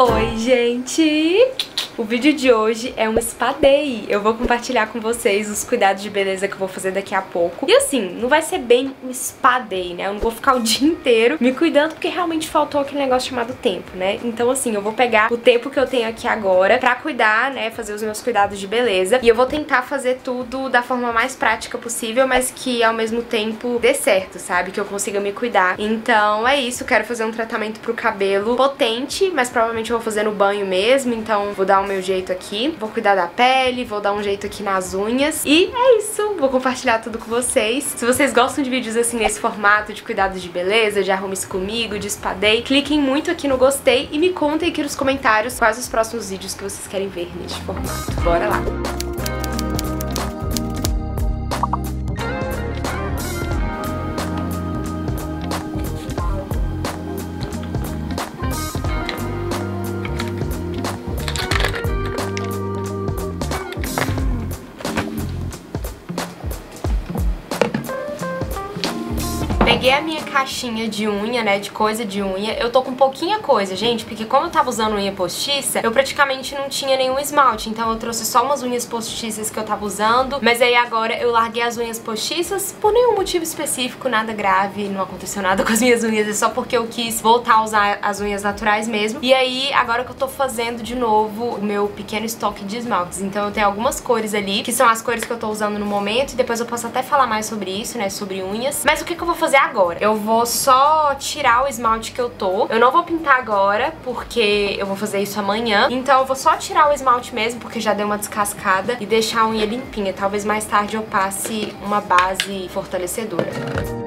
Oi, gente! O vídeo de hoje é um spa day. Eu vou compartilhar com vocês os cuidados de beleza que eu vou fazer daqui a pouco. E assim, não vai ser bem um spa day, né? Eu não vou ficar o dia inteiro me cuidando porque realmente faltou aquele negócio chamado tempo, né? Então assim, eu vou pegar o tempo que eu tenho aqui agora pra cuidar, né? Fazer os meus cuidados de beleza. E eu vou tentar fazer tudo da forma mais prática possível, mas que ao mesmo tempo dê certo, sabe? Que eu consiga me cuidar. Então é isso, quero fazer um tratamento pro cabelo potente, mas provavelmente eu vou fazer no banho mesmo, então vou dar um meu jeito aqui. Vou cuidar da pele, vou dar um jeito aqui nas unhas. E é isso, vou compartilhar tudo com vocês. Se vocês gostam de vídeos assim nesse formato de cuidados de beleza, de arrume-se comigo, de espadei, cliquem muito aqui no gostei e me contem aqui nos comentários quais os próximos vídeos que vocês querem ver neste formato. Bora lá! Peguei a minha caixinha de unha, né, de coisa de unha. Eu tô com pouquinha coisa, gente, porque como eu tava usando unha postiça, eu praticamente não tinha nenhum esmalte. Então eu trouxe só umas unhas postiças que eu tava usando. Mas aí agora eu larguei as unhas postiças por nenhum motivo específico, nada grave, não aconteceu nada com as minhas unhas. É só porque eu quis voltar a usar as unhas naturais mesmo. E aí, agora que eu tô fazendo de novo o meu pequeno estoque de esmaltes. Então eu tenho algumas cores ali, que são as cores que eu tô usando no momento. E depois eu posso até falar mais sobre isso, né, sobre unhas. Mas o que, que eu vou fazer agora. Eu vou só tirar o esmalte que eu tô. Eu não vou pintar agora, porque eu vou fazer isso amanhã. Então eu vou só tirar o esmalte mesmo, porque já deu uma descascada, e deixar a unha limpinha. Talvez mais tarde eu passe uma base fortalecedora.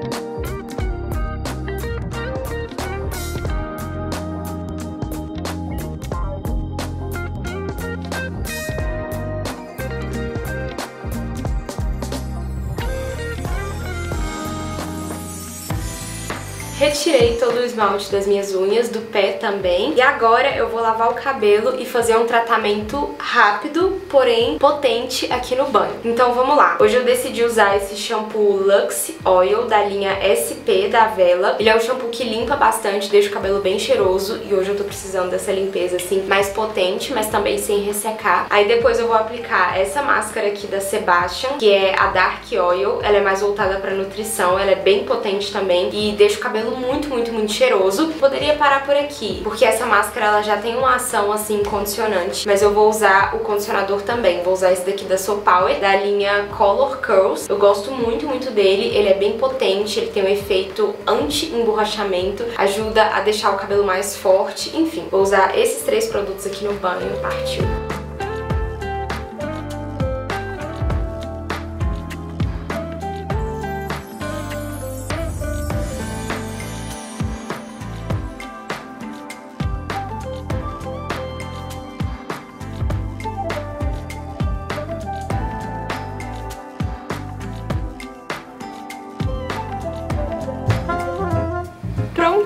Retirei todo o esmalte das minhas unhas, do pé também. E agora eu vou lavar o cabelo e fazer um tratamento rápido, porém potente aqui no banho. Então vamos lá. Hoje eu decidi usar esse shampoo Lux Oil da linha SP da Vela. Ele é um shampoo que limpa bastante, deixa o cabelo bem cheiroso e hoje eu tô precisando dessa limpeza assim mais potente, mas também sem ressecar. Aí depois eu vou aplicar essa máscara aqui da Sebastian, que é a Dark Oil. Ela é mais voltada pra nutrição, ela é bem potente também e deixa o cabelo muito, muito, muito cheiroso. Poderia parar por aqui, porque essa máscara ela já tem uma ação assim condicionante, mas eu vou usar o condicionador também. Vou usar esse daqui da Soul Power, da linha Color Curls. Eu gosto muito, muito dele. Ele é bem potente, ele tem um efeito anti-emborrachamento, ajuda a deixar o cabelo mais forte. Enfim, vou usar esses três produtos aqui no banho. Partiu!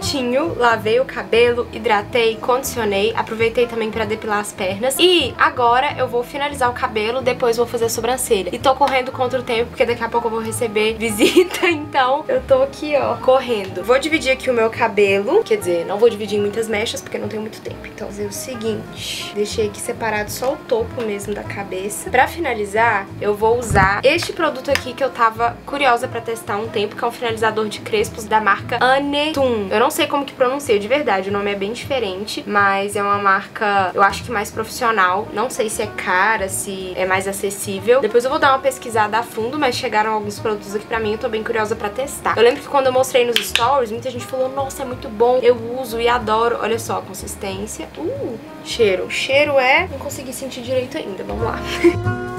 Prontinho, lavei o cabelo, hidratei, condicionei, aproveitei também pra depilar as pernas e agora eu vou finalizar o cabelo, depois vou fazer a sobrancelha. E tô correndo contra o tempo porque daqui a pouco eu vou receber visita, então eu tô aqui, ó, correndo. Vou dividir aqui o meu cabelo, quer dizer, não vou dividir em muitas mechas porque não tenho muito tempo. Então fazer o seguinte, deixei aqui separado só o topo mesmo da cabeça. Pra finalizar, eu vou usar este produto aqui que eu tava curiosa pra testar um tempo, que é um finalizador de crespos da marca Anetum. Eu não sei como que pronuncia de verdade, o nome é bem diferente, mas é uma marca, eu acho que mais profissional. Não sei se é cara, se é mais acessível. Depois eu vou dar uma pesquisada a fundo, mas chegaram alguns produtos aqui pra mim, eu tô bem curiosa pra testar. Eu lembro que quando eu mostrei nos stories, muita gente falou, nossa, é muito bom, eu uso e adoro. Olha só a consistência. Uh, cheiro. Cheiro é... Não consegui sentir direito ainda, vamos lá.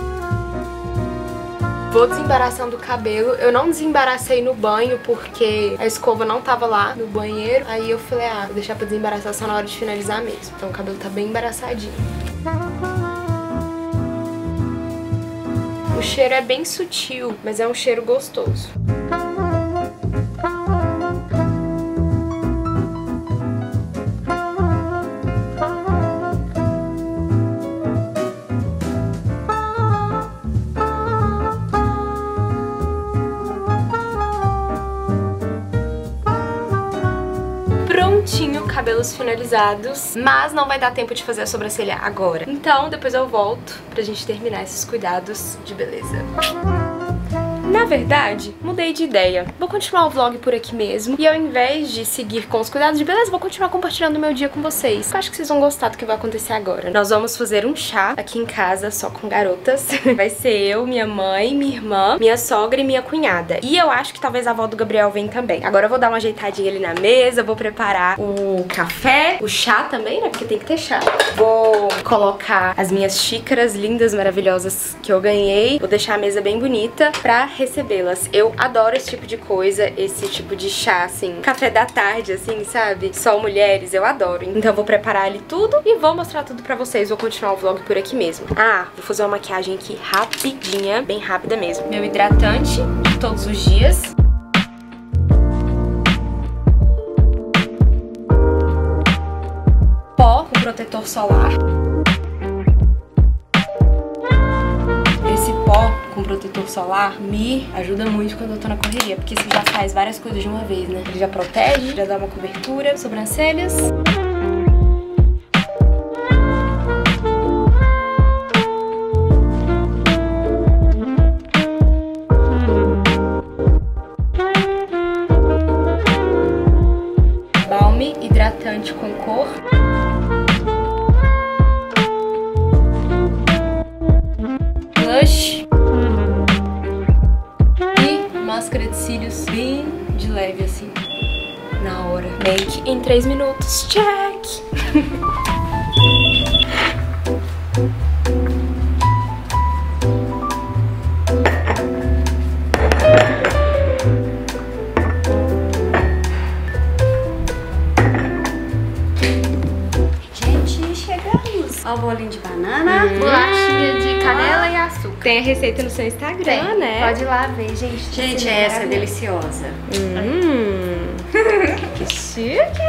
Vou desembaraçando o cabelo. Eu não desembaracei no banho porque a escova não tava lá no banheiro. Aí eu falei, ah, vou deixar pra desembaraçar só na hora de finalizar mesmo. Então o cabelo tá bem embaraçadinho. O cheiro é bem sutil, mas é um cheiro gostoso. Cabelos finalizados, mas não vai dar tempo de fazer a sobrancelha agora. Então, depois eu volto pra gente terminar esses cuidados de beleza. Na verdade, mudei de ideia. Vou continuar o vlog por aqui mesmo. E ao invés de seguir com os cuidados de beleza, vou continuar compartilhando o meu dia com vocês. Eu acho que vocês vão gostar do que vai acontecer agora. Nós vamos fazer um chá aqui em casa, só com garotas. Vai ser eu, minha mãe, minha irmã, minha sogra e minha cunhada. E eu acho que talvez a avó do Gabriel venha também. Agora eu vou dar uma ajeitadinha ali na mesa, vou preparar o café, o chá também, né? Porque tem que ter chá. Vou colocar as minhas xícaras lindas, maravilhosas que eu ganhei. Vou deixar a mesa bem bonita pra recebê-las. Eu adoro esse tipo de coisa, esse tipo de chá, assim, café da tarde, assim, sabe? Só mulheres, eu adoro. Então vou preparar ali tudo e vou mostrar tudo pra vocês. Vou continuar o vlog por aqui mesmo. Ah, vou fazer uma maquiagem aqui rapidinha, bem rápida mesmo. Meu hidratante de todos os dias. Pó com protetor solar. Protetor solar me ajuda muito quando eu tô na correria, porque você já faz várias coisas de uma vez, né? Ele já protege, já dá uma cobertura, sobrancelhas. Balme hidratante com cor. Blush. Make em 3 minutos. Check! Gente, chegamos. Ó o bolinho de banana. Hum. Bolachinha de canela e açúcar. Tem a receita no seu Instagram, Tem. né? Pode ir lá ver, gente. Gente, essa é deliciosa. Hum. que chique!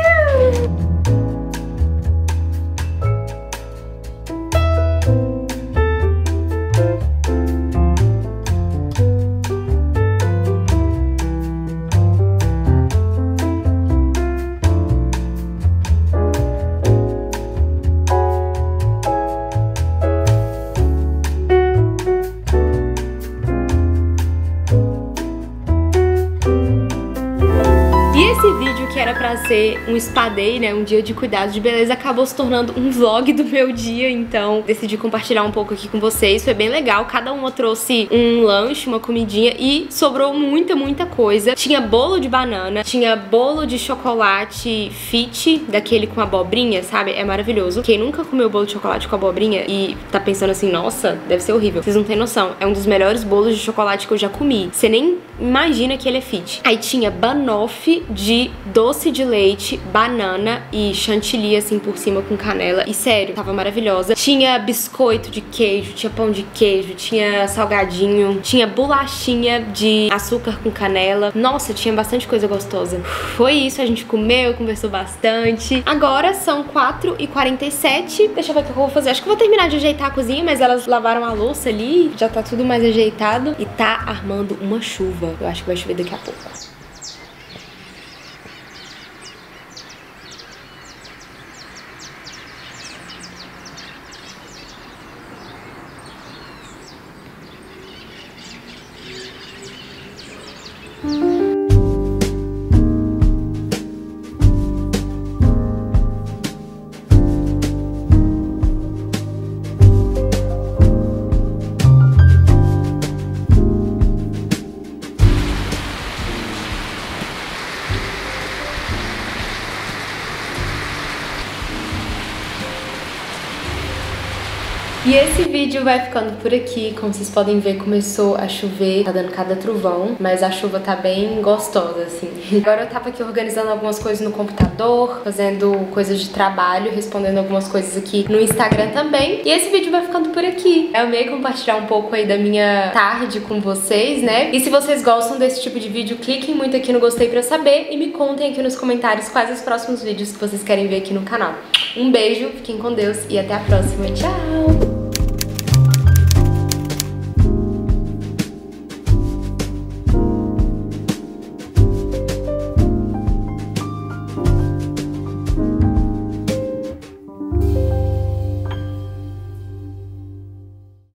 Pra ser um spa day, né, um dia de cuidados de beleza, acabou se tornando um vlog do meu dia, então decidi compartilhar um pouco aqui com vocês, foi bem legal, cada uma trouxe um lanche, uma comidinha e sobrou muita, muita coisa. Tinha bolo de banana, tinha bolo de chocolate fit, daquele com abobrinha, sabe? É maravilhoso. Quem nunca comeu bolo de chocolate com abobrinha e tá pensando assim, nossa, deve ser horrível. Vocês não têm noção, é um dos melhores bolos de chocolate que eu já comi. Você nem imagina que ele é fit. Aí tinha banoffee de doce de leite, banana e chantilly assim por cima com canela. E sério, tava maravilhosa. Tinha biscoito de queijo, tinha pão de queijo, tinha salgadinho, tinha bolachinha de açúcar com canela. Nossa, tinha bastante coisa gostosa. Foi isso, a gente comeu, conversou bastante. Agora são 4h47. Deixa eu ver o que eu vou fazer. Acho que eu vou terminar de ajeitar a cozinha, mas elas lavaram a louça ali, já tá tudo mais ajeitado. E tá armando uma chuva. Eu acho que vai chover daqui a pouco. E esse vídeo vai ficando por aqui. Como vocês podem ver, começou a chover, tá dando cada trovão, mas a chuva tá bem gostosa, assim. Agora eu tava aqui organizando algumas coisas no computador, fazendo coisas de trabalho, respondendo algumas coisas aqui no Instagram também. E esse vídeo vai ficando por aqui. Eu amei compartilhar um pouco aí da minha tarde com vocês, né? E se vocês gostam desse tipo de vídeo, cliquem muito aqui no gostei pra saber e me contem aqui nos comentários quais os próximos vídeos que vocês querem ver aqui no canal. Um beijo, fiquem com Deus e até a próxima. Tchau!